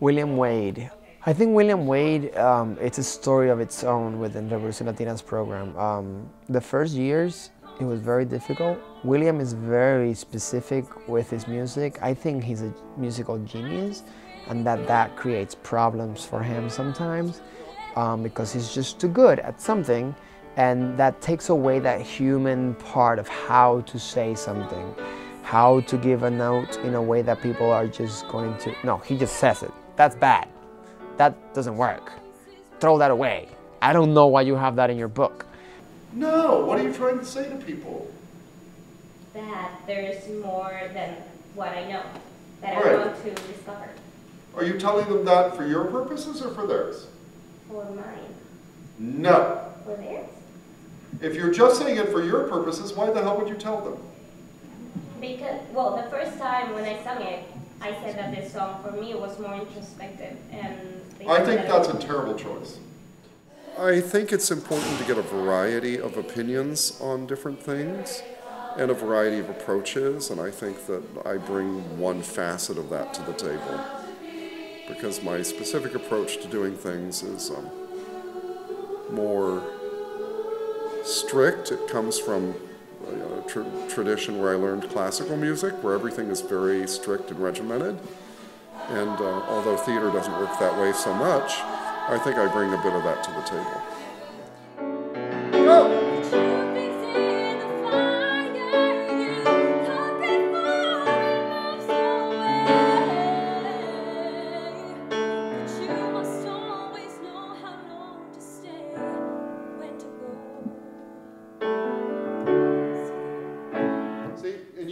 William Wade. I think William Wade, um, it's a story of its own within the Revolución Latina's program. Um, the first years, it was very difficult. William is very specific with his music. I think he's a musical genius and that that creates problems for him sometimes um, because he's just too good at something and that takes away that human part of how to say something, how to give a note in a way that people are just going to, no, he just says it. That's bad. That doesn't work. Throw that away. I don't know why you have that in your book. No, what are you trying to say to people? That there's more than what I know, that All I right. want to discover Are you telling them that for your purposes or for theirs? for mine, No. for theirs. If you're just saying it for your purposes, why the hell would you tell them? Because, well, the first time when I sung it, I said that this song for me was more introspective and. I think that's a terrible choice. I think it's important to get a variety of opinions on different things and a variety of approaches, and I think that I bring one facet of that to the table. Because my specific approach to doing things is um, more strict. It comes from a tr- tradition where I learned classical music, where everything is very strict and regimented. And uh, although theater doesn't work that way so much, I think I bring a bit of that to the table. See,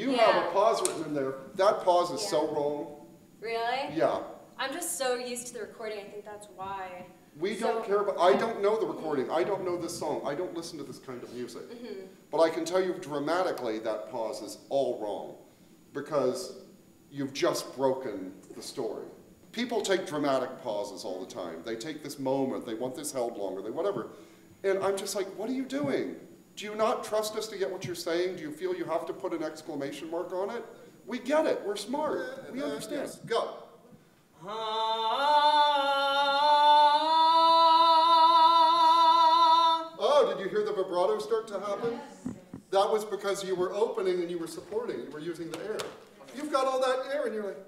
and you have a pause written in there. That pause is so wrong. Really? Yeah. I'm just so used to the recording. I think that's why. We So- don't care about, I don't know the recording. I don't know this song. I don't listen to this kind of music. Mm-hmm. But I can tell you dramatically that pause is all wrong because you've just broken the story. People take dramatic pauses all the time. They take this moment, they want this held longer, they whatever. And I'm just like, what are you doing? Do you not trust us to get what you're saying? Do you feel you have to put an exclamation mark on it? We get it. We're smart. We understand. Go. Oh, did you hear the vibrato start to happen? That was because you were opening and you were supporting. You were using the air. You've got all that air and you're like,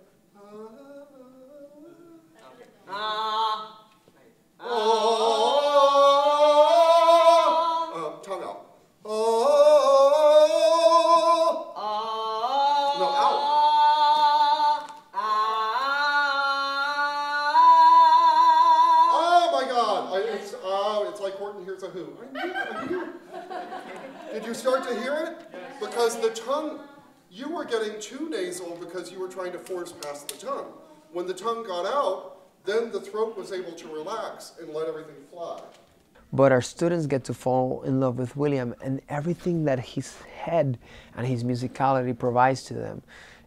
ah, oh, uh, God! It's, oh, it's like Horton hears a who. I knew, I knew. Did you start to hear it? Because the tongue, you were getting too nasal because you were trying to force past the tongue. When the tongue got out, then the throat was able to relax and let everything fly. But our students get to fall in love with William and everything that his head and his musicality provides to them.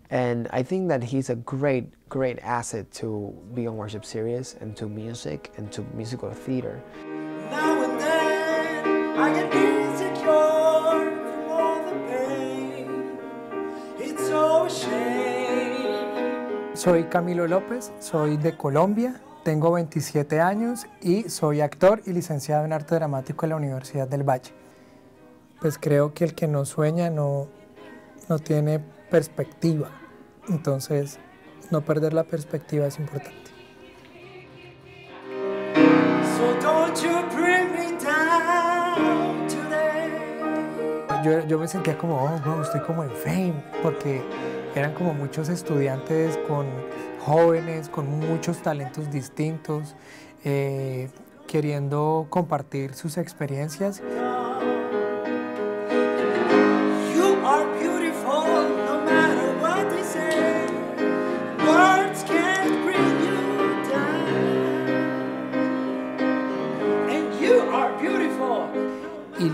And I think that he's a great, great asset to Be on Worship Series and to music and to musical theater. Now and then I get insecure from all the pain. It's so a shame. Soy Camilo López, soy de Colombia, tengo 27 años y soy actor y licenciado en arte dramático en la Universidad del Valle. Pues creo que el que no sueña no, no tiene perspectiva, entonces no perder la perspectiva es importante. Yo, yo me sentía como, oh, wow, estoy como en fame, porque eran como muchos estudiantes con jóvenes, con muchos talentos distintos, eh, queriendo compartir sus experiencias.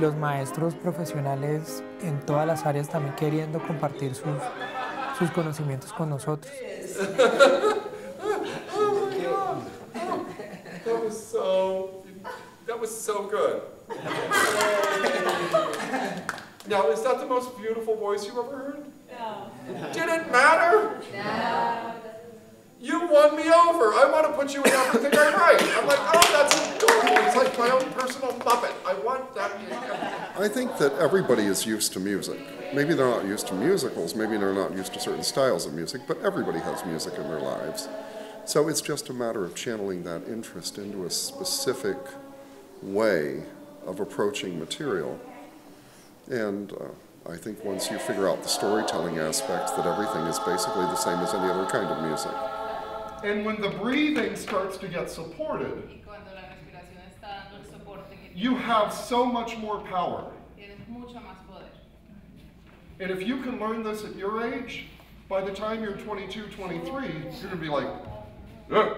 Los maestros profesionales en todas las áreas también queriendo compartir sus, sus conocimientos con nosotros. That was so, that was so good. now, is that the most beautiful voice you've ever heard? No. Did it matter? No. You won me over. I want to put you in everything I write. I'm like, oh, that's adorable. It's like my own personal Muppet. I want that. I think that everybody is used to music. Maybe they're not used to musicals, maybe they're not used to certain styles of music, but everybody has music in their lives. So it's just a matter of channeling that interest into a specific way of approaching material. And uh, I think once you figure out the storytelling aspect, that everything is basically the same as any other kind of music. And when the breathing starts to get supported, Y cuando la respiración está dando el soporte que you have so much more power. tienes mucho más poder. And if you can learn this at your age, by the time you're 22, 23, you're going to be like, "Yeah,